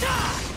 Die!